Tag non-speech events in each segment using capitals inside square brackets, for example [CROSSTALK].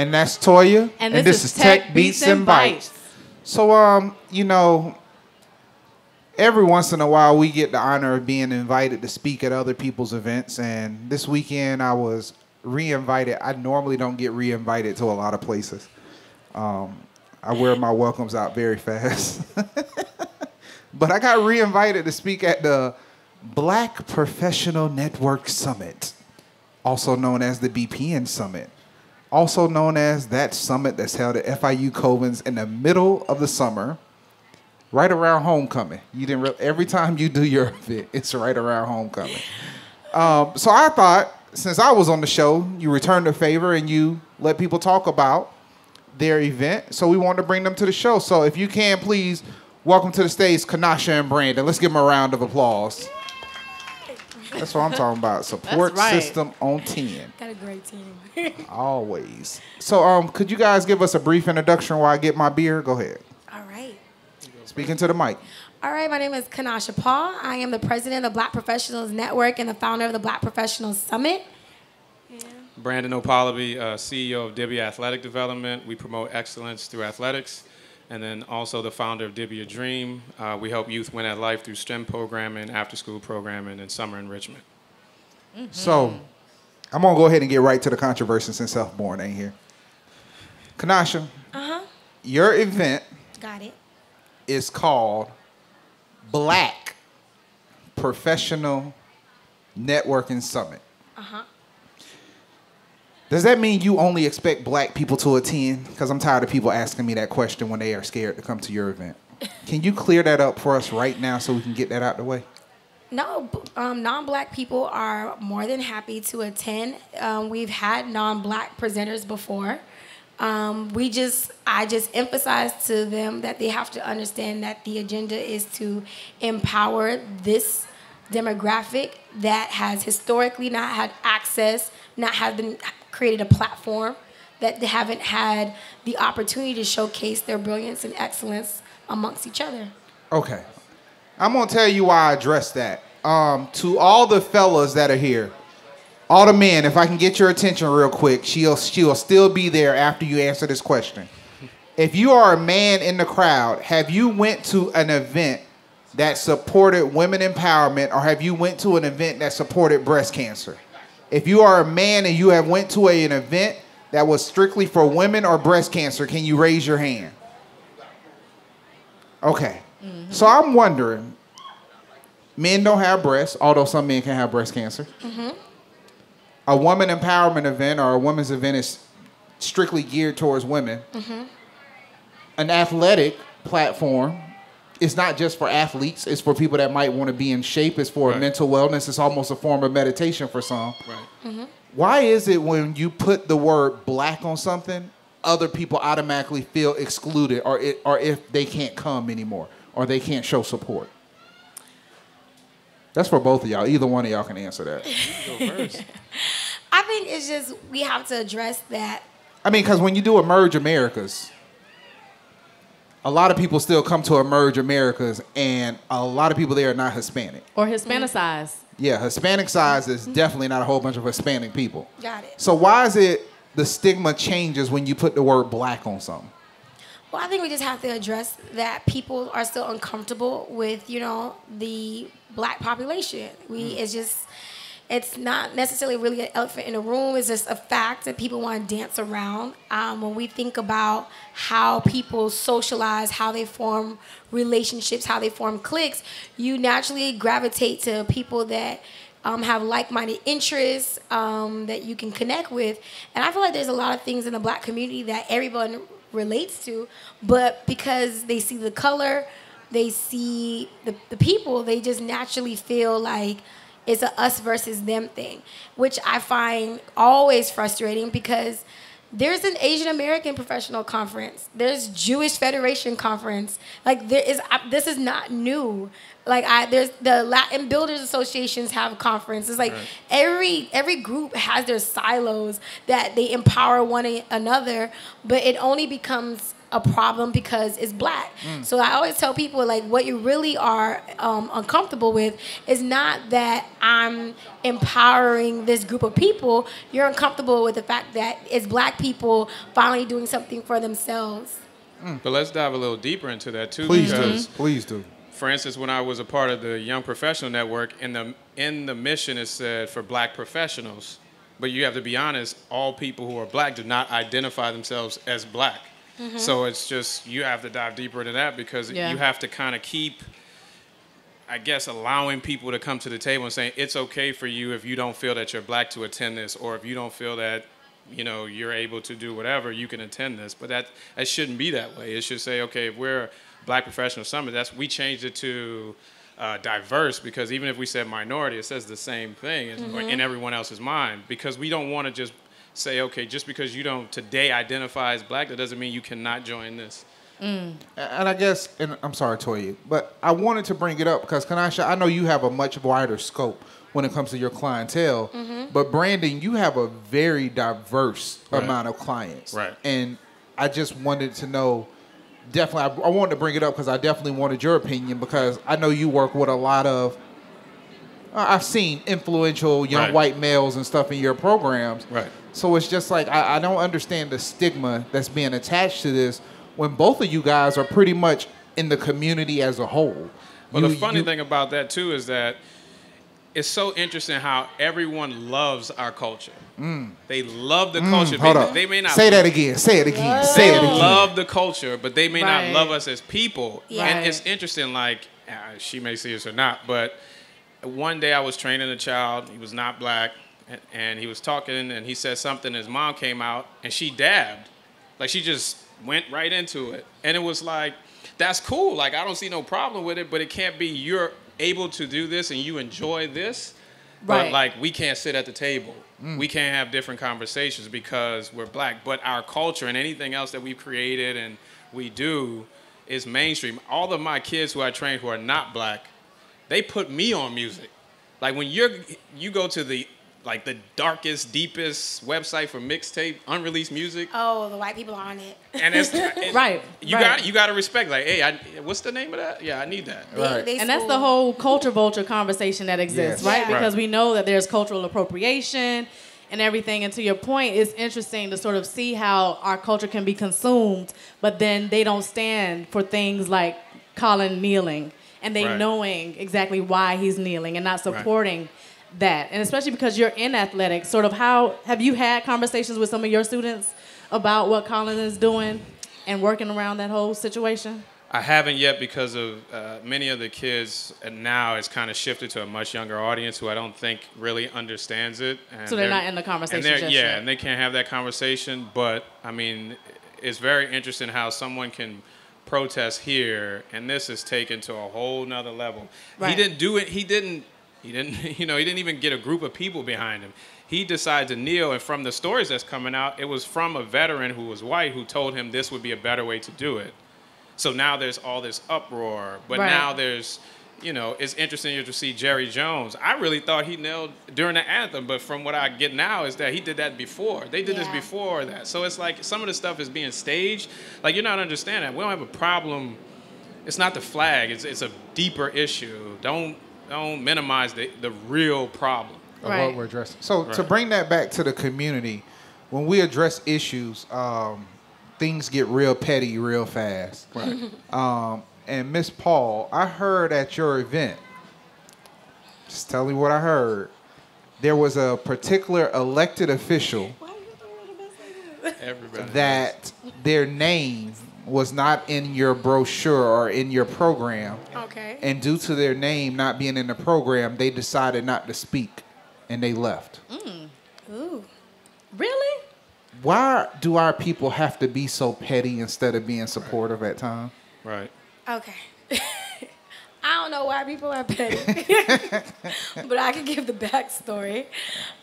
And that's Toya. And this is Tech Beats and Bytes. So, um, you know, every once in a while we get the honor of being invited to speak at other people's events. And this weekend I was re-invited. I normally don't get re-invited to a lot of places. Um, I wear my welcomes out very fast. [LAUGHS] but I got re-invited to speak at the Black Professional Network Summit, also known as the BPN Summit, also known as that summit that's held at FIU Kovens in the middle of the summer, right around homecoming. You didn't re- every time you do your [LAUGHS] event, it's right around homecoming. Um, so I thought, since I was on the show, you returned the favor and you let people talk about their event. So we wanted to bring them to the show. So if you can, please welcome to the stage Kenasha and Brandon. Let's give them a round of applause. That's what I'm talking about. Support right. system on 10. Got a great team. [LAUGHS] Always. So um could you guys give us a brief introduction while I get my beer? Go ahead. All right. Speaking to the mic. All right, my name is Kenasha Paul. I am the president of Black Professionals Network and the founder of the Black Professionals Summit. Brandon Okpalobi, uh, CEO of Dibia Athletic Development. We promote excellence through athletics. And then also the founder of Dibia Dream. Uh, we help youth win at life through STEM programming, after school programming, and summer enrichment. So I'm gonna go ahead and get right to the controversy since Self-Born ain't here. Kenasha, Uh huh. your event Got it. is called Black Professional Networking Summit. Uh huh. Does that mean you only expect black people to attend? Because I'm tired of people asking me that question when they are scared to come to your event. [LAUGHS] Can you clear that up for us right now so we can get that out the way? No, um, non-black people are more than happy to attend. Um, we've had non-black presenters before. Um, we just, I just emphasize to them that they have to understand that the agenda is to empower this demographic that has historically not had access, not have been created a platform, that they haven't had the opportunity to showcase their brilliance and excellence amongst each other. Okay. I'm gonna tell you why I addressed that. Um, to all the fellas that are here, all the men, if I can get your attention real quick, she'll she'll still be there after you answer this question. If you are a man in the crowd, have you went to an event that supported women empowerment, or have you went to an event that supported breast cancer? If you are a man and you have went to a, an event that was strictly for women or breast cancer, can you raise your hand? Okay. Mm-hmm. So I'm wondering, men don't have breasts, although some men can have breast cancer. Mm-hmm. A woman empowerment event or a women's event is strictly geared towards women. Mm-hmm. An athletic platform is not just for athletes, it's for people that might want to be in shape, it's for Right. mental wellness, it's almost a form of meditation for some. Right. Mm-hmm. Why is it when you put the word black on something, other people automatically feel excluded or it, or if they can't come anymore or they can't show support? That's for both of y'all. Either one of y'all can answer that. [LAUGHS] Go first. I think it's just we have to address that. I mean, because when you do Emerge Americas, a lot of people still come to Emerge Americas, and a lot of people there are not Hispanic. Or Hispanicized. Yeah, Hispanic size is definitely not a whole bunch of Hispanic people. Got it. So why is it the stigma changes when you put the word black on something? Well, I think we just have to address that people are still uncomfortable with, you know, the black population. We mm. it's just it's not necessarily really an elephant in the room. It's just a fact that people want to dance around. Um, when we think about how people socialize, how they form relationships, how they form cliques, you naturally gravitate to people that um, have like-minded interests um, that you can connect with. And I feel like there's a lot of things in the black community that everyone relates to, but because they see the color, they see the, the people, they just naturally feel like it's a us versus them thing, which I find always frustrating because there's an Asian American professional conference. There's Jewish Federation conference. Like there is this is not new. Like I there's the Latin Builders Associations have conferences. Like every every group has their silos that they empower one another, but it only becomes a problem because it's black. Mm. So I always tell people like what you really are um, uncomfortable with is not that I'm empowering this group of people. You're uncomfortable with the fact that it's black people finally doing something for themselves. But let's dive a little deeper into that too, Please do. Please do. for instance, when I was a part of the Young Professional Network, in the in the mission it said for black professionals. But you have to be honest, all people who are black do not identify themselves as black. So it's just you have to dive deeper into that because Yeah. you have to kind of keep I guess allowing people to come to the table and saying it's okay for you if you don't feel that you're black to attend this, or if you don't feel that you know you're able to do whatever, you can attend this. But that that shouldn't be that way. It should say, okay, if we're Black Professional Summit, that's we changed it to uh, diverse because even if we said minority, it says the same thing in, in everyone else's mind because we don't want to just say, okay, just because you don't today identify as black, that doesn't mean you cannot join this. And I guess, and I'm sorry, Toya, but I wanted to bring it up because Kenasha, I know you have a much wider scope when it comes to your clientele, Mm-hmm. but Brandon, you have a very diverse Right. amount of clients. Right. And I just wanted to know, definitely, I, I wanted to bring it up because I definitely wanted your opinion because I know you work with a lot of. uh, I've seen influential young Right. white males and stuff in your programs. Right. So it's just like I, I don't understand the stigma that's being attached to this when both of you guys are pretty much in the community as a whole. Well, You- the funny you- thing about that too is that it's so interesting how everyone loves our culture. They love the culture. Mm. Hold they, up. they may not say that again. Say it again. Say it again. love the culture, but they may Right. not love us as people. Yeah. And Right. it's interesting, like, uh, she may see us or not, but one day I was training a child. He was not black, and, he was talking, and he said something. His mom came out, and she dabbed. Like, she just went right into it. And it was like, that's cool. Like, I don't see no problem with it, but it can't be you're able to do this and you enjoy this. But like we can't sit at the table. Mm. We can't have different conversations because we're black. But our culture and anything else that we've created and we do is mainstream. All of my kids who I train who are not black, they put me on music. Like when you're you go to the like the darkest, deepest website for mixtape, unreleased music, Oh, the white people are on it. and it's, [LAUGHS] it's Right, You right. got you got to respect. Like, hey, I, what's the name of that? Yeah, I need that. They- Right. they And that's the whole culture vulture conversation that exists, Yes. right? Yeah. Because Right. we know that there's cultural appropriation and everything. And to your point, it's interesting to sort of see how our culture can be consumed, but then they don't stand for things like Colin kneeling and they Right. knowing exactly why he's kneeling and not supporting that. And especially because you're in athletics, sort of how have you had conversations with some of your students about what Colin is doing and working around that whole situation? I haven't yet because of uh, many of the kids and now it's kind of shifted to a much younger audience who I don't think really understands it. And So they're not in the conversation And just yeah, yet. and they can't have that conversation. But I mean, it's very interesting how someone can protest here, and this is taken to a whole nother level. Right. He didn't do it. He didn't. He didn't. [LAUGHS] You know, he didn't even get a group of people behind him. He decided to kneel, and from the stories that's coming out, it was from a veteran who was white who told him this would be a better way to do it. So now there's all this uproar, but Right. now there's, you know, it's interesting to see Jerry Jones. I really thought he knelt during the anthem, but from what I get now is that he did that before. They did this before that. So it's like some of the stuff is being staged. Like you're not understanding. We don't have a problem. It's not the flag. It's it's a deeper issue. Don't don't minimize the the real problem. of Right. what we're addressing. So to bring that back to the community, when we address issues, um, things get real petty real fast. Right. [LAUGHS] Um, and Miss Paul, I heard at your event, just tell me what I heard. There was a particular elected official Everybody. that their name was not in your brochure or in your program. Okay. And due to their name not being in the program, they decided not to speak and they left. Ooh. Really? Why do our people have to be so petty instead of being supportive at times? Right. Okay. [LAUGHS] I don't know why people are petty, [LAUGHS] [LAUGHS] but I can give the backstory.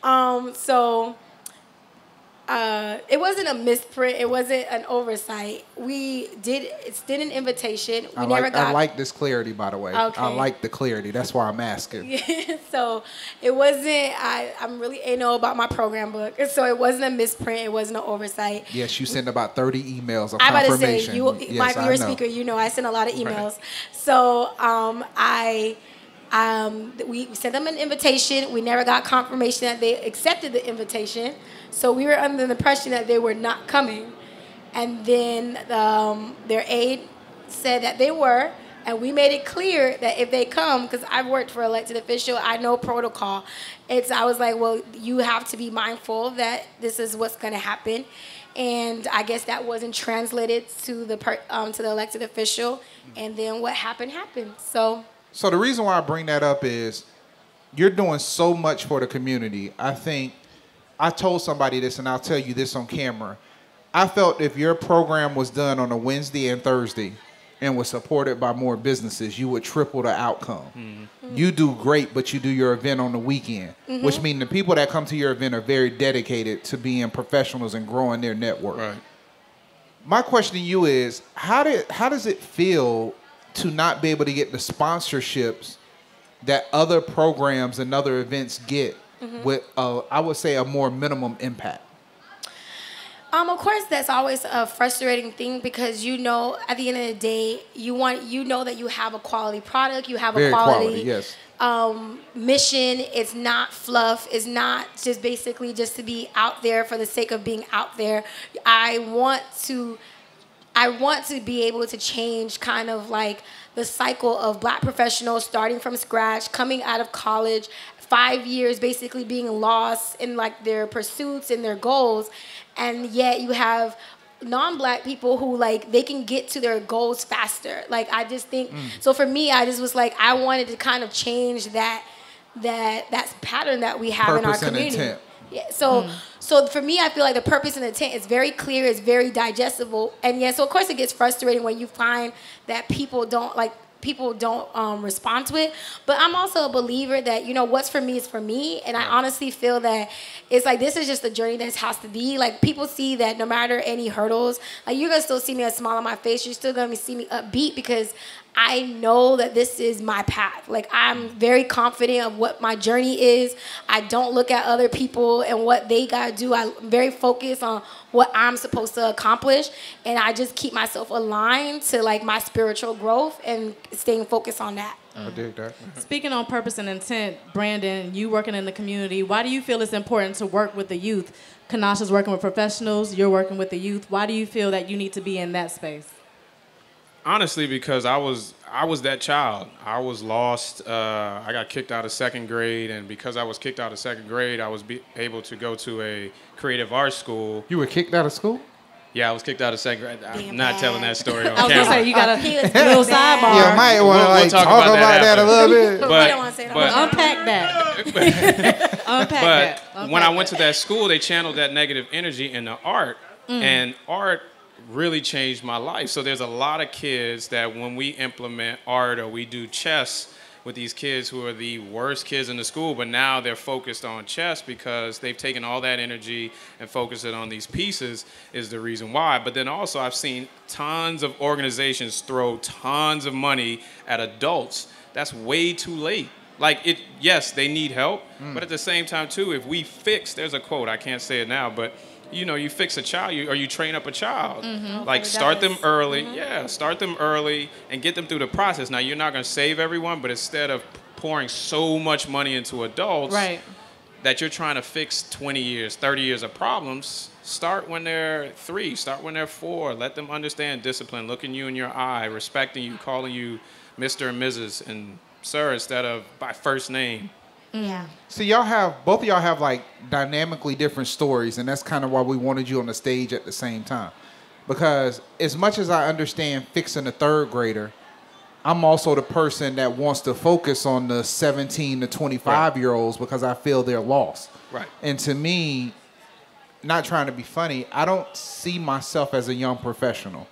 Um, so uh, it wasn't a misprint. It wasn't an oversight. We did it's did an invitation. We I never got. I like this clarity, by the way. Okay. I like the clarity. That's why I'm asking. [LAUGHS] so it wasn't. I I'm really anal about my program book. [LAUGHS] So it wasn't a misprint. It wasn't an oversight. Yes, you send about 30 emails of I'm about to say you, yes, my I viewer know. speaker. You know, I sent a lot of emails. So um, I, um, we sent them an invitation. We never got confirmation that they accepted the invitation. So we were under the impression that they were not coming, and then um, their aide said that they were. And we made it clear that if they come, because I've worked for elected official, I know protocol. It's I was like, well, you have to be mindful that this is what's going to happen, and I guess that wasn't translated to the um, to the elected official, and then what happened happened. So So the reason why I bring that up is you're doing so much for the community. I think I told somebody this, and I'll tell you this on camera. I felt if your program was done on a Wednesday and Thursday and was supported by more businesses, you would triple the outcome. Mm-hmm. You do great, but you do your event on the weekend, mm-hmm. which means the people that come to your event are very dedicated to being professionals and growing their network. Right. My question to you is how did how does it feel to not be able to get the sponsorships that other programs and other events get with uh, I would say a more minimum impact? Um, of course, that's always a frustrating thing because you know, at the end of the day, you want you know that you have a quality product, you have Very a quality, quality, yes. um, mission. It's not fluff. It's not just basically just to be out there for the sake of being out there. I want to I want to be able to change kind of like the cycle of black professionals starting from scratch, coming out of college, five years basically being lost in like their pursuits and their goals. And yet you have non-black people who like they can get to their goals faster. Like I just think mm. so for me I just was like I wanted to kind of change that that that pattern that we have in our Purpose community. Yeah, so so for me, I feel like the purpose and intent is very clear, it's very digestible, and yeah. So of course, it gets frustrating when you find that people don't like people don't um, respond to it. But I'm also a believer that you know what's for me is for me, and I honestly feel that it's like this is just the journey that has to be. Like people see that no matter any hurdles, like you're gonna still see me a smile on my face. You're still gonna see me upbeat because I know that this is my path. Like I'm very confident of what my journey is. I don't look at other people and what they gotta do. I'm very focused on what I'm supposed to accomplish, and I just keep myself aligned to like my spiritual growth and staying focused on that. I dig that. Speaking on purpose and intent, Brandon, you working in the community, why do you feel it's important to work with the youth? Kenasha's working with professionals, you're working with the youth. Why do you feel that you need to be in that space? Honestly, because I was I was that child. I was lost. Uh, I got kicked out of second grade, and because I was kicked out of second grade, I was be- able to go to a creative arts school. You were kicked out of school? Yeah, I was kicked out of second grade. I'm Damn not bad. telling that story [LAUGHS] on I was camera. gonna say you got [LAUGHS] a little sidebar. Yeah, might want to We'll- we'll like talk talk, about about, that that, a little bit. we [LAUGHS] But- don't want to say that. but- Unpack that. Unpack but that. when Unpack I went to that. that school, they channeled that negative energy into art, and art really changed my life. So there's a lot of kids that when we implement art or we do chess with these kids who are the worst kids in the school, but now they're focused on chess because they've taken all that energy and focused it on these pieces is the reason why. But then also I've seen tons of organizations throw tons of money at adults. That's way too late. Like it, yes, they need help, hmm. but at the same time too, if we fix, there's a quote I can't say it now, but you know, you fix a child, you, or you train up a child. Mm-hmm. Like Hopefully start them does. early, yeah, start them early and get them through the process. Now you're not going to save everyone, but instead of pouring so much money into adults, Right. that you're trying to fix 20 years, 30 years of problems, start when they're three, start when they're four. Let them understand discipline, looking you in your eye, respecting you, calling you Mr. and Mrs. and Sir instead of by first name. Yeah. So y'all have both of y'all have like dynamically different stories, and that's kind of why we wanted you on the stage at the same time. Because as much as I understand fixing a third grader, I'm also the person that wants to focus on the 17 to 25 year olds because I feel they're lost. Right. And to me, not trying to be funny, I don't see myself as a young professional.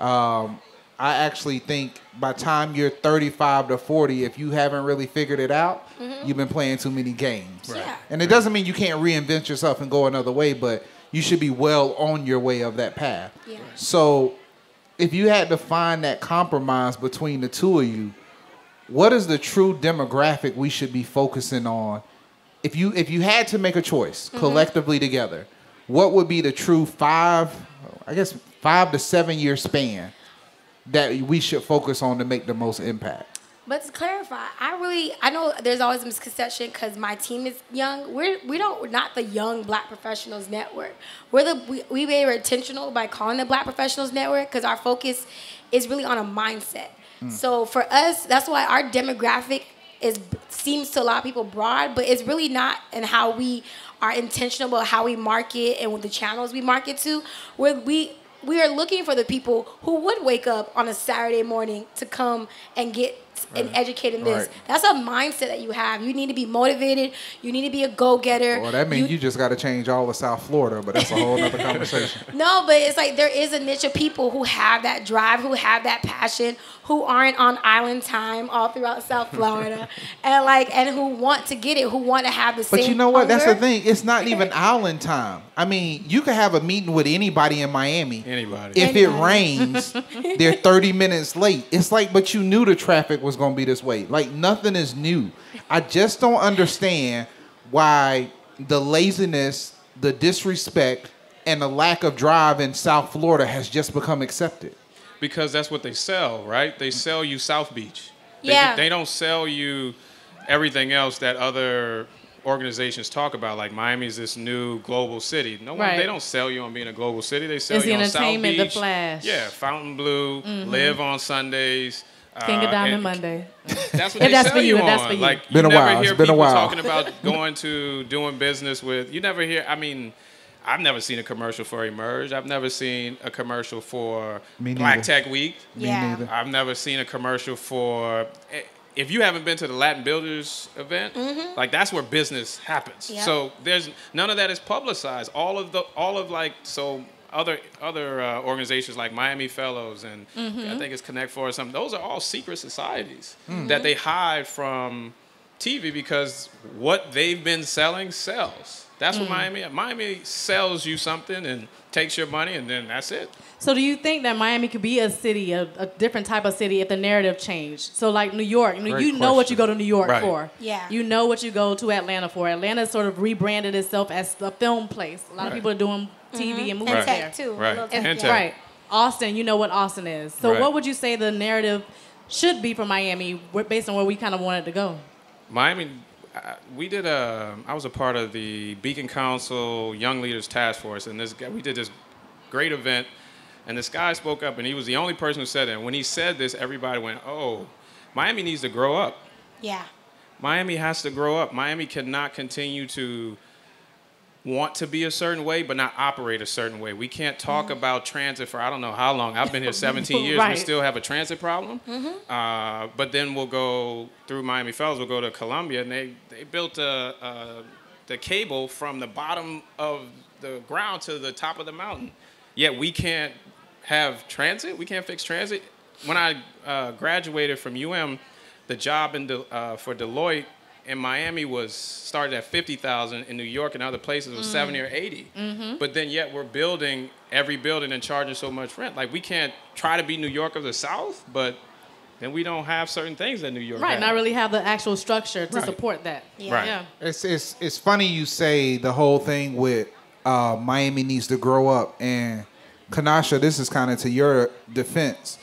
Um, I actually think by time you're 35 to 40, if you haven't really figured it out, you've been playing too many games. Right. Yeah. And it doesn't mean you can't reinvent yourself and go another way, but you should be well on your way of that path. Yeah. So, if you had to find that compromise between the two of you, what is the true demographic we should be focusing on? If you if you had to make a choice Mm-hmm. collectively together, what would be the true five, I guess five to seven year span that we should focus on to make the most impact? But to clarify, I really I know there's always a misconception because my team is young. We're we don't we're not the young Black Professionals Network. We're the we, we were intentional by calling the Black Professionals Network because our focus is really on a mindset. Hmm. So for us, that's why our demographic is seems to a lot of people broad, but it's really not in how we are intentional about how we market and with the channels we market to. Where we we are looking for the people who would wake up on a Saturday morning to come and get and educate in this. Right. That's a mindset that you have. You need to be motivated. You need to be a go getter. Well, that means you, just got to change all of South Florida, but that's a whole other [LAUGHS] conversation. No, but it's like there is a niche of people who have that drive, who have that passion, who aren't on island time all throughout South [LAUGHS] Florida, and like and who want to get it, who want to have the same. But you know what? That's the thing. It's not [LAUGHS] even island time. I mean, you can have a meeting with anybody in Miami. Anybody. If it rains, they're 30 minutes late. It's like, but you knew the traffic was going to be this way. Like, nothing is new. I just don't understand why the laziness, the disrespect, and the lack of drive in South Florida has just become accepted. because that's what they sell, right? They sell you South Beach. They, Yeah. They don't sell you everything else that other organizations talk about. Like Miami's this new global city. No one, Right. they don't sell you on being a global city. They sell It's you the on South entertainment, the flash. Yeah, Fontainebleau, mm-hmm. live on Sundays. King uh, of Diamond and- Monday. That's what If they that's sell for you, you if that's on. for you. Like Been a never while. hear It's been a while. talking about [LAUGHS] going to doing business with. You never hear. I mean, I've never seen a commercial for Emerge. I've never seen a commercial for Me Black neither. Tech Week. Me Yeah. neither. I've never seen a commercial for. eh, If you haven't been to the Latin Builders event, like that's where business happens. Yeah. So there's none of that is publicized. All of the all of like so other other uh, organizations like Miami Fellows and mm-hmm. I think it's Connect Four or something. Those are all secret societies hmm. that they hide from TV because what they've been selling sells. That's what mm. Miami Miami sells you something and takes your money and then that's it. So do you think that Miami could be a city, a, a different type of city, if the narrative changed? So like New York, you, know, Great you know what you go to New York Right. for. Yeah. You know what you go to Atlanta for. Atlanta sort of rebranded itself as a film place. A lot of people are doing TV and movies and there. tech too. Right. tech, And yeah. tech. Right. Austin, you know what Austin is. So Right. what would you say the narrative should be for Miami based on where we kind of wanted to go? Miami, uh, we did a. I was a part of the Beacon Council Young Leaders Task Force, and this guy, we did this great event, and this guy spoke up, and he was the only person who said it. And when he said this, everybody went, "Oh, Miami needs to grow up. Yeah. Miami has to grow up. Miami cannot continue to want to be a certain way but not operate a certain way. We can't talk about transit for I don't know how long. I've been here [LAUGHS] 17 years. We still have a transit problem. Uh, but then we'll go through Miami Fells. We'll go to Colombia, and they they built a, a, the cable from the bottom of the ground to the top of the mountain. Yet we can't have transit. We can't fix transit. When I uh, graduated from UM, the job in De, uh, for Deloitte in Miami was started at fifty thousand. In New York and other places was seventy or 80 But then yet we're building every building and charging so much rent. Like we can't try to be New York of the South, but then we don't have certain things that New York Right, has. not really have the actual structure to Right. support that. Yeah. Right. Yeah. It's it's it's funny you say the whole thing with uh, Miami needs to grow up and Kenasha. This is kind of to your defense.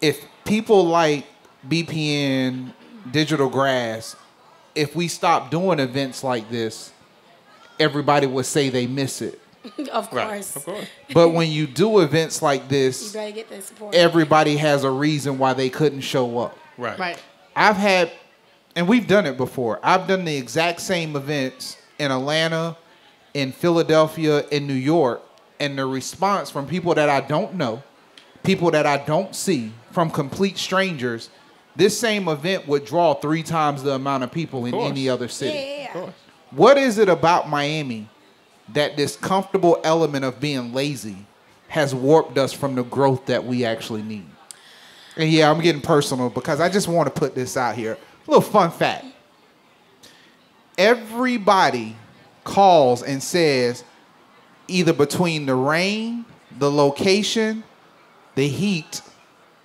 If people like BPN, Digital Grass, if we stop doing events like this, everybody would say they miss it. [LAUGHS] of Right. course. Of course. But when you do events like You this, better get the support. everybody has a reason why they couldn't show up. Right. Right. I've had, and we've done it before. I've done the exact same events in Atlanta, in Philadelphia, in New York, and the response from people that I don't know, people that I don't see, from complete strangers, this same event would draw three times the amount of people in course. any other city. yeah, yeah. Of. What is it about Miami that this comfortable element of being lazy has warped us from the growth that we actually need? And yeah, I'm getting personal because I just want to put this out here. A little fun fact. Everybody calls and says either between the rain, the location, the heat,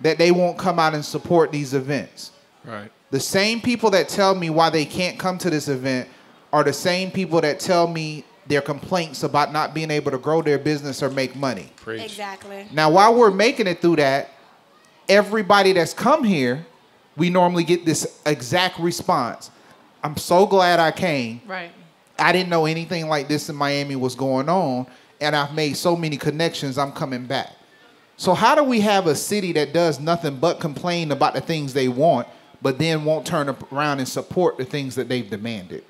that they won't come out and support these events. Right. The same people that tell me why they can't come to this event are the same people that tell me their complaints about not being able to grow their business or make money. Preach. Exactly. Now, while we're making it through that, everybody that's come here, we normally get this exact response. I'm so glad I came. Right. I didn't know anything like this in Miami was going on, and I've made so many connections, I'm coming back. So, how do we have a city that does nothing but complain about the things they want, but then won't turn around and support the things that they've demanded?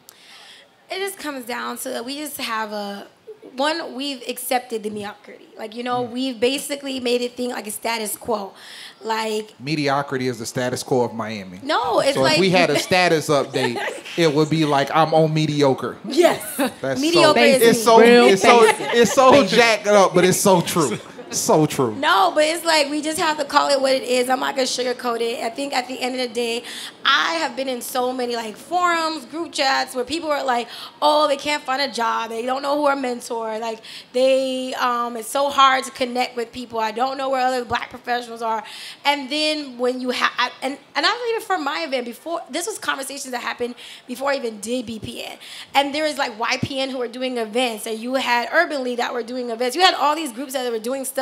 It just comes down to that we just have a one we've accepted the mediocrity. Like you know, mm. we've basically made it think like a status quo. Like Mediocrity is the status quo of Miami. no, it's so like if we had a [LAUGHS] status update, it would be like I'm on mediocre. yes, That's mediocre so, is it's me. so Real it's so it's so jacked up, but it's so true. So true. No, but it's like we just have to call it what it is. I'm not gonna sugarcoat it. I think at the end of the day, I have been in so many like forums, group chats where people are like, "Oh, they can't find a job. They don't know who a mentor. Like they, um, it's so hard to connect with people. I don't know where other black professionals are." And then when you have, and and not even for my event before, this was conversations that happened before I even did BPN. And there is like YPN who were doing events, and you had Urban League that were doing events. You had all these groups that were doing stuff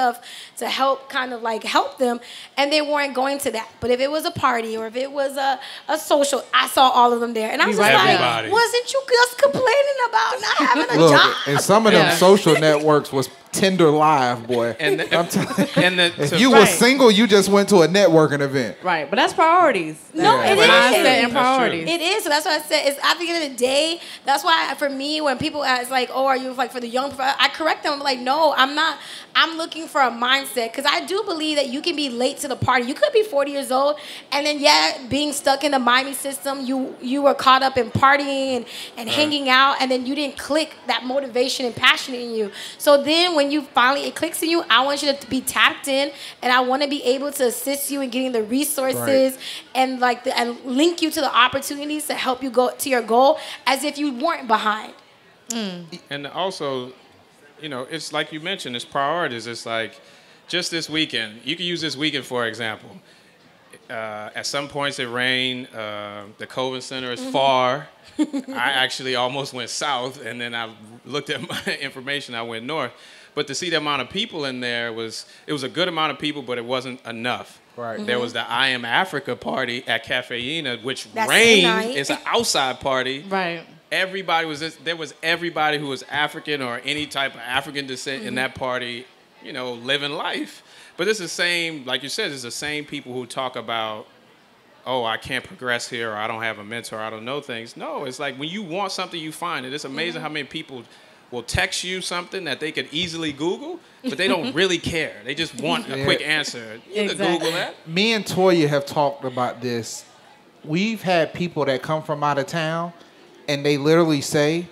to help kind of like help them and they weren't going to that but if it was a party or if it was a, a social i saw all of them there and i was You just right like Everybody. wasn't you just complaining about not having a Look, job and some of them Yeah. social networks was Tinder Live, boy. And the, I'm telling and the, [LAUGHS] if to- you Right. was single, you just went to a networking event. Right. But that's priorities. No, That's it is. Mindset and priorities. It is. So that's what I said. It's at the end of the day. That's why for me, when people ask like, "Oh, are you like for the young?" I correct them. I'm like, "No, I'm not. I'm looking for a mindset because I do believe that you can be late to the party. You could be 40 years old, and then yeah, being stuck in the Miami system, you you were caught up in partying and, and hanging out, and then you didn't click that motivation and passion in you. So then when you finally it clicks in you, I want you to be tapped in, and I want to be able to assist you in getting the resources and like the, and link you to the opportunities to help you go to your goal as if you weren't behind. And also, you know, it's like you mentioned, it's priorities. It's like just this weekend. You can use this weekend for example. Uh, at some points it rained. Uh, the Coven Center is far. [LAUGHS] I actually almost went south, and then I looked at my [LAUGHS] information. I went north. But to see the amount of people in there was it was a good amount of people, but it wasn't enough. Right. There was mm-hmm. the I Am Africa party at Cafeína, which That's rained. tonight. It's an outside party Right. everybody was just, there was everybody who was African or any type of African descent in mm-hmm. that party, you know, living life. But it's the same, like you said, it's the same people who talk about, oh, I can't progress here, or I don't have a mentor, I don't know things. No, it's like when you want something, you find it. It's amazing how many people will text you something that they could easily Google, but they don't really care. They just want a Yeah. quick answer. You can Exactly. Google that. Me and Toya have talked about this. We've had people that come from out of town, and they literally say,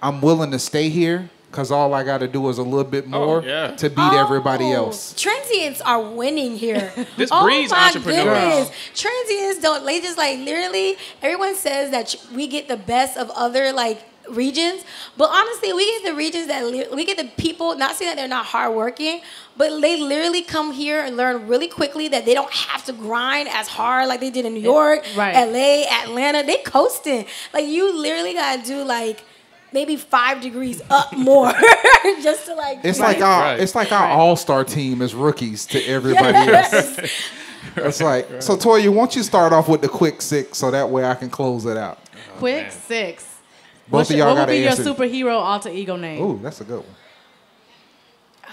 "I'm willing to stay here because all I got to do is a little bit oh, more yeah. to beat oh, everybody Oh, else." Transients are winning here. [LAUGHS] This oh breeds my entrepreneurs. goodness. Transients don't they just like literally everyone says that we get the best of other like regions, but honestly, we get the regions that li- we get the people. Not saying that they're not hardworking, but they literally come here and learn really quickly that they don't have to grind as hard like they did in New York, Right. LA, Atlanta. They coasting. Like you literally gotta do like maybe five degrees up [LAUGHS] more [LAUGHS] just to like. It's Right. like our Right. it's like our all star team is rookies to everybody else. [LAUGHS] It's like so. Toya, won't you start off with the quick six so that way I can close it out. Quick man. six. Both What's of y'all what got would to be your answer. superhero alter ego name? Ooh, that's a good one.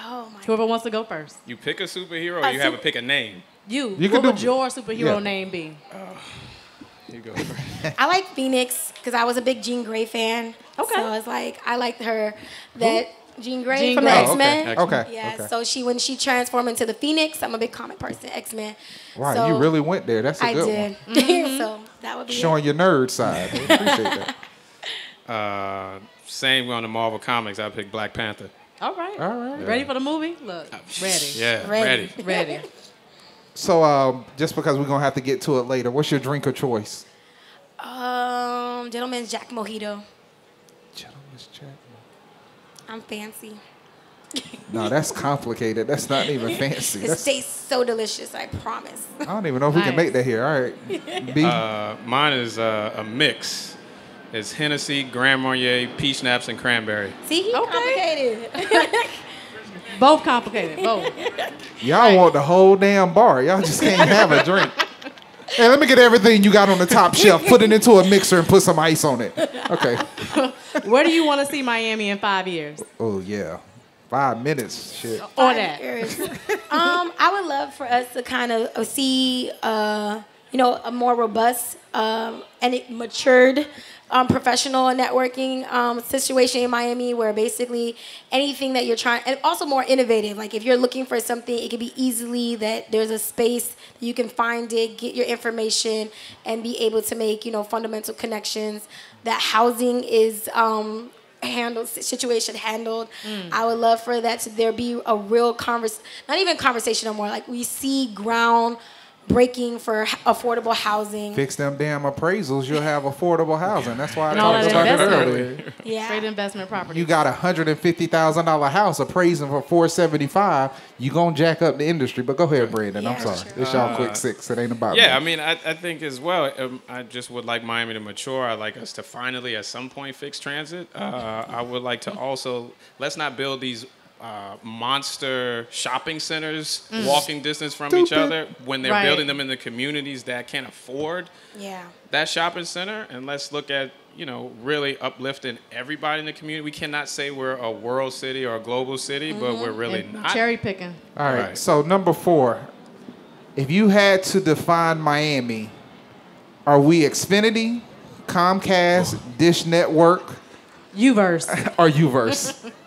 oh my. Whoever wants to go first. You pick a superhero or A you have to sup- pick a name. You. You what can would do- your superhero yeah. name be? You go first. [LAUGHS] I like Phoenix because I was a big Jean Grey fan. Okay. So it's like I liked her that Jean Grey Jean from Grey. the Oh, X okay. Men. Okay. Yeah. okay. So she when she transformed into the Phoenix, I'm a big comic person, X Men. wow, so you really went there. That's a I good did. one. [LAUGHS] Mm-hmm. so that would be Showing your nerd side. I appreciate that. [LAUGHS] Uh, same on the Marvel Comics. I picked Black Panther. All right. All right. Ready for the movie? Look, ready. Yeah, Ready. ready. Ready. [LAUGHS] So, um, just because we're gonna have to get to it later, what's your drink of choice? Um, Gentleman's Jack Mojito. Gentleman's Miss Chapman. I'm fancy. [LAUGHS] No, that's complicated. That's not even [LAUGHS] fancy. It That's, tastes so delicious. I promise. I don't even know if we can make that here. All right. B. Uh, mine is uh, a mix. It's Hennessy, Grand Marnier, peach schnapps, and cranberry. See, he's Okay. complicated. [LAUGHS] Both complicated. Both. [LAUGHS] Y'all want the whole damn bar. Y'all just can't have a [LAUGHS] drink. Hey, let me get everything you got on the top shelf, put it into a mixer, and put some ice on it. Okay. Where do you want to see Miami in five years? Oh yeah, five minutes. Shit. Or that. Um, I would love for us to kind of uh, see, uh, you know, a more robust um, and it matured um, professional networking um, situation in Miami, where basically anything that you're trying, and also more innovative. Like if you're looking for something, it could be easily that there's a space you can find it, get your information, and be able to make you know fundamental connections. That housing is. Um, handled situation handled i would love for that to there be a real convers not even conversation no more like we see ground breaking for affordable housing Fix them damn appraisals. You'll have affordable housing. That's why I And all talked about it earlier. yeah Straight investment property. You got a hundred and fifty thousand dollar house appraising for four seventy five. You gonna jack up the industry? But go ahead, Brandon. I'm sorry. sure. It's y'all quick six. It ain't about Yeah, I mean, I, I think as well. Um, I just would like Miami to mature. I'd like us to finally, at some point, fix transit. Uh, I would like to also let's not build these uh, monster shopping centers walking distance from each other when they're Right. building them in the communities that can't afford yeah that shopping center. And let's look at you know really uplifting everybody in the community. We cannot say we're a world city or a global city, but we're really And not. cherry picking. All right. Right. So number four, if you had to define Miami, are we Xfinity, Comcast, Dish Network, Uverse. [LAUGHS] or Uverse? [LAUGHS]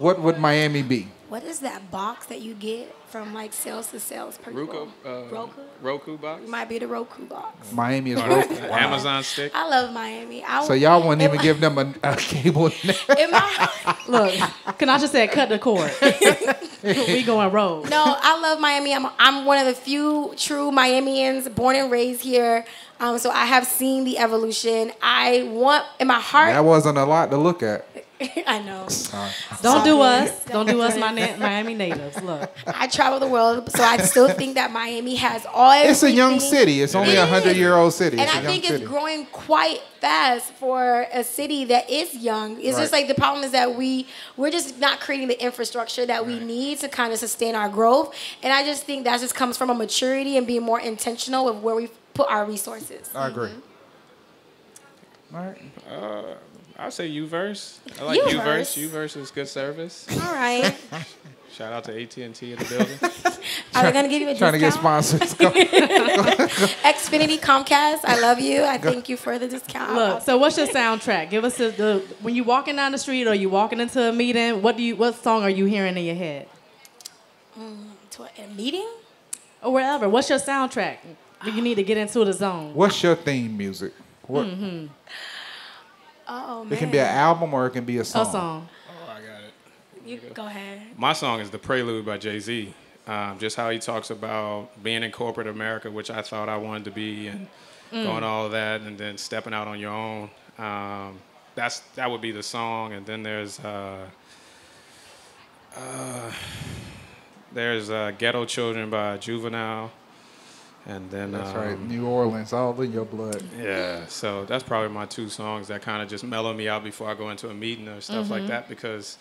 what would Miami be? what is that box that you get from like sales to sales per Roku, uh, roku Roku box, might be the roku box Miami is Or [LAUGHS] Roku. Wow. [LAUGHS] Amazon stick. i love miami I, So y'all wouldn't even my- give them a, a cable. [LAUGHS] net. in my, Look, Kenasha said cut the cord. we going rogue. No, I love Miami. I'm, I'm one of the few true Miamians born and raised here. Um, so I have seen the evolution. I want in my heart. that wasn't a lot to look at. [LAUGHS] I know. Don't do us. Don't do us, my na- Miami natives. Look. I travel the world, so I still think that Miami has all. It's a young city. It's only It a hundred-year-old city. And it's a I young think city. it's growing quite fast for a city that is young. It's just like the problem is that we we're just not creating the infrastructure that we need to kind of sustain our growth. And I just think that just comes from a maturity and being more intentional of where we put our resources. I agree. Mm-hmm. All right. I'll say Uverse. I like Uverse. Uverse. Uverse is good service. All right. [LAUGHS] Shout out to AT and T in the building. [LAUGHS] Are they gonna give you a Trying to get discount? sponsors. [LAUGHS] Go. Xfinity, Comcast. I love you. I thank you for the discount. Look. So what's your soundtrack? Give us the, the when you walking down the street or you walking into a meeting. What do you? What song are you hearing in your head? to a, a meeting. Or wherever. What's your soundtrack? You need to get into the zone. What's your theme music? What? Mm-hmm. Oh man. It can be an album or it can be a song. A song. oh, I got it. You go ahead. My song is "The Prelude" by Jay Z. Um, just how he talks about being in corporate America, which I thought I wanted to be, and going all of that, and then stepping out on your own. Um, that's that would be the song, and then there's uh, uh, there's uh, "Ghetto Children" by Juvenile, and then That's um, right. New Orleans, all in your blood. Yeah, so that's probably my two songs that kind of just mellow me out before I go into a meeting or stuff Mm-hmm. like that because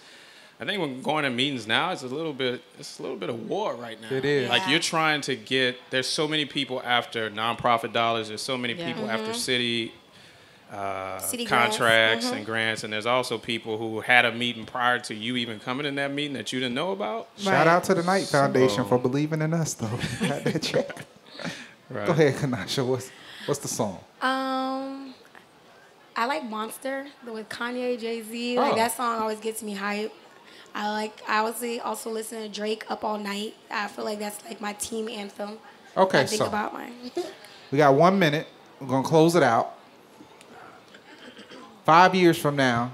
I think when going to meetings now it's a little bit it's a little bit of war right now. It is. Like Yeah. you're trying to get there's so many people after nonprofit dollars, there's so many Yeah. people after city uh, City grants, contracts mhm. and grants, and there's also people who had a meeting prior to you even coming in that meeting that you didn't know about. Shout out to the Knight Foundation for believing in us, though. [LAUGHS] Got that check. Right. Go ahead, Kenasha. What's what's the song? Um, I like Monster with Kanye, Jay Z. Like Oh. that song always gets me hype. I like. I also also listen to Drake "Up All Night." I feel like that's like my team anthem. Okay, I think so about mine. [LAUGHS] we got one minute. We're gonna close it out. Five years from now,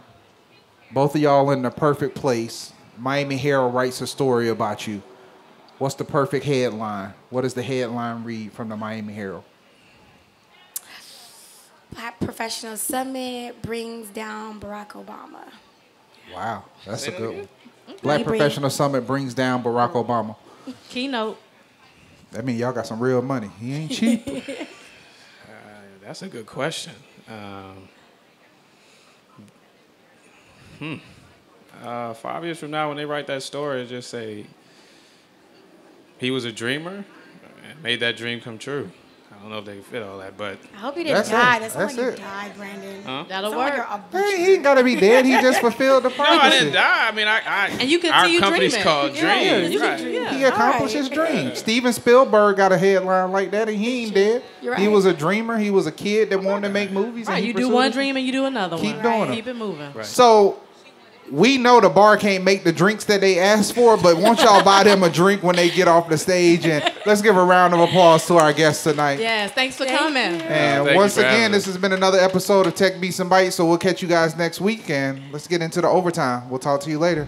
both of y'all in the perfect place. Miami Herald writes a story about you. What's the perfect headline? What does the headline read from the Miami Herald? Black Professional Summit brings down Barack Obama. Wow, that's a good one. Black We bring- Professional Summit brings down Barack Obama. Keynote. That means y'all got some real money. He ain't cheap. [LAUGHS] That's a good question. Um, hmm. Uh, five years from now, when they write that story, just say he was a dreamer and made that dream come true. I don't know if they fit all that, but I hope he didn't That's it. die. That sounds That's like it. you died, Brandon. Huh? That'll Sound work. you're hey, he ain't gotta be dead. He just [LAUGHS] fulfilled the [LAUGHS] no, I didn't die. I mean, I, I And you our continue company's dreaming. called Yeah, Dream. you can right. dream. Yeah. He accomplished his Alright. dream. Steven Spielberg got a headline like that, and he ain't dead. You're He was a dreamer. He was a kid that wanted to make movies. and Right, he you do one dream and you do another Keep one. doing Right. it. Keep it moving. Right. So we know the bar can't make the drinks that they asked for, but won't y'all buy them a drink when they get off the stage? And let's give a round of applause to our guests tonight. Yes, thanks for Thank coming. you. And Thank once again, this has been another episode of Tech Beats and Bytes. So we'll catch you guys next week, and let's get into the overtime. We'll talk to you later.